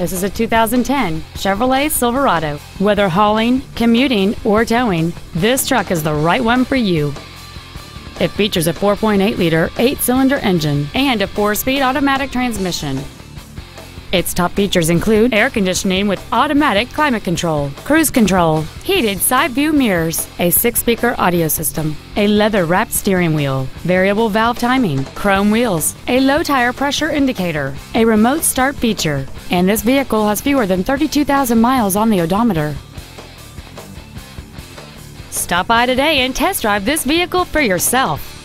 This is a 2010 Chevrolet Silverado. Whether hauling, commuting, or towing, this truck is the right one for you. It features a 4.8 liter, 8 cylinder engine and a 4 speed automatic transmission. Its top features include air conditioning with automatic climate control, cruise control, heated side view mirrors, a six speaker audio system, a leather wrapped steering wheel, variable valve timing, chrome wheels, a low tire pressure indicator, a remote start feature, and this vehicle has fewer than 32,000 miles on the odometer. Stop by today and test drive this vehicle for yourself.